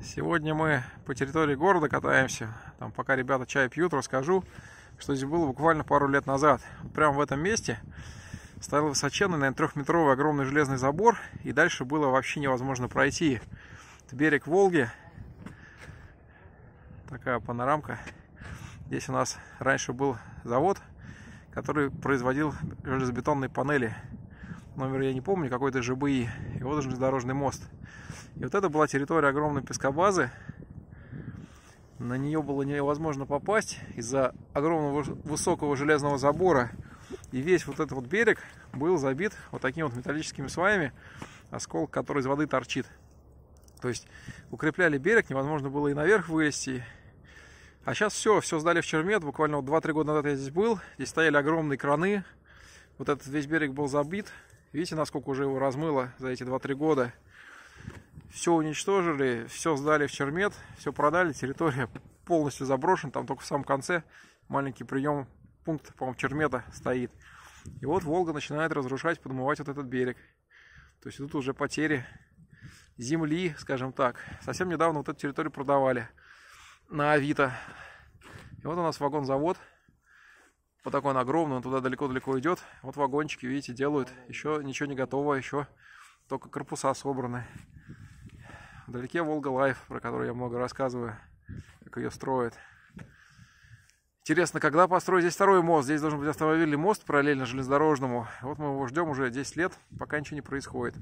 Сегодня мы по территории города катаемся. Там пока ребята чай пьют, расскажу, что здесь было буквально пару лет назад. Прямо в этом месте стоял высоченный, наверное, трехметровый огромный железный забор, и дальше было вообще невозможно пройти. Это берег Волги. Такая панорамка. Здесь у нас раньше был завод, который производил железобетонные панели. Номер я не помню, какой-то ЖБИ. И вот железнодорожный мост. И вот это была территория огромной пескобазы. На нее было невозможно попасть из-за огромного высокого железного забора. И весь вот этот вот берег был забит вот такими вот металлическими сваями, осколок, который из воды торчит. То есть укрепляли берег, невозможно было и наверх вылезти. А сейчас все, все сдали в Чермет. Буквально вот 2-3 года назад я здесь был. Здесь стояли огромные краны. Вот этот весь берег был забит. Видите, насколько уже его размыло за эти 2-3 года все уничтожили, все сдали в Чермет, все продали, территория полностью заброшена, там только в самом конце маленький прием пункт, по-моему, Чермета стоит. И вот Волга начинает разрушать, подмывать вот этот берег. То есть тут уже потери земли, скажем так. Совсем недавно вот эту территорию продавали на Авито. И вот у нас вагон-завод. Вот такой он огромный, он туда далеко-далеко идет. Вот вагончики, видите, делают. Еще ничего не готово, еще только корпуса собраны. Вдалеке Волга Лайф, про которую я много рассказываю, как ее строят. Интересно, когда построить здесь второй мост? Здесь должен быть автомобильный мост параллельно железнодорожному. Вот мы его ждем уже 10 лет, пока ничего не происходит.